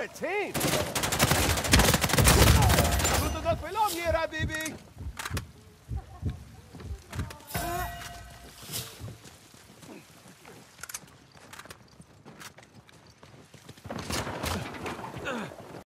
What a team!